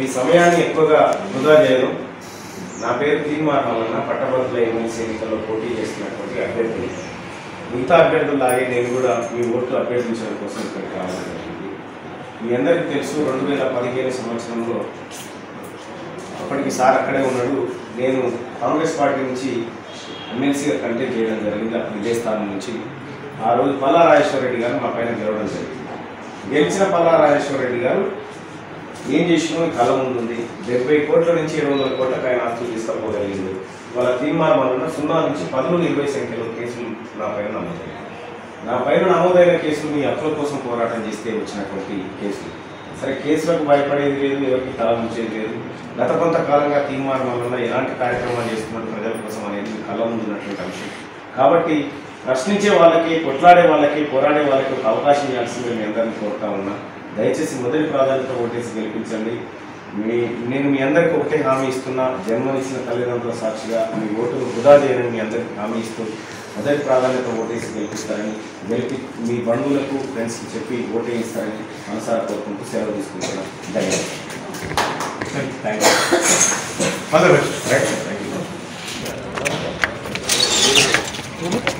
మీ సమయాన్ని ఎక్కువగా వృధా చేయను. నా పేరు తీర్మానం పట్టభద్రుల ఎమ్మెల్సీ ఎన్నికల్లో పోటీ చేసినటువంటి అభ్యర్థులు మిగతా అభ్యర్థుల్లాగే నేను కూడా మీ ఓట్లు అభ్యర్థించడం కోసం ఇక్కడ రావడం జరిగింది. మీ అందరికీ తెలుసు రెండు వేల పదిహేను సంవత్సరంలో అప్పటికి సార్ అక్కడే ఉన్నాడు. నేను కాంగ్రెస్ పార్టీ నుంచి ఎమ్మెల్సీగా కంటెక్ట్ చేయడం జరిగింది. అప్పుడు ఇదే స్థానం నుంచి ఆ రోజు పల్లా రాజేశ్వర రెడ్డి గారు మా పైన గెలవడం జరిగింది. గెలిచిన పల్లా రాజేశ్వర రెడ్డి గారు ఏం చేసినా ఈ కళ ఉంటుంది. డెబ్బై కోట్ల నుంచి ఇరవై వందల కోట్లకు ఆయన ఆస్తులు తీసుకపోగలిగింది వాళ్ళ తీర్మానం వలన సున్నా నుంచి పదమూడు ఇరవై సంఖ్యలో కేసులు నా పైన నమోదయ్యాయి. నా పైన నమోదైన కేసులు మీ హక్కుల కోసం పోరాటం చేస్తే వచ్చినటువంటి కేసులు. సరే కేసులకు భయపడేది లేదు ఎవరికి తల ఉంచేది లేదు. గత కొంతకాలంగా తీర్మానం వలన ఎలాంటి కార్యక్రమాలు చేస్తున్నారు ప్రజల కోసం అనేది మీ కళ్ళ ముందు అంశం. కాబట్టి ప్రశ్నించే వాళ్ళకి కొట్లాడే వాళ్ళకి పోరాడే వాళ్ళకి ఒక అవకాశం ఇవ్వాల్సిందే మీ ఎందరిని కోరుతా ఉన్నా. దయచేసి మొదటి ప్రాధాన్యత ఓటేసి గెలిపించండి. మీ నేను మీ అందరికీ ఒకటే హామీ ఇస్తున్నా జన్మనిచ్చిన తల్లిదండ్రుల సాక్షిగా మీ ఓటును వృధా చేయనని మీ అందరికీ హామీ ఇస్తూ మొదటి ప్రాధాన్యత ఓటేసి గెలిపిస్తారని గెలిపి మీ బంధువులకు ఫ్రెండ్స్కి చెప్పి ఓటేయిస్తారని మనసారా కోరుకుంటూ సెలవు తీసుకుంటున్నాను ధన్యవాదాలు. థ్యాంక్ యూ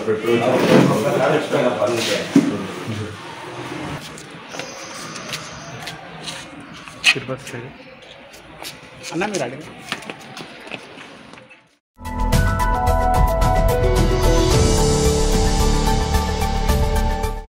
యూ అన్న మీరు అడిగి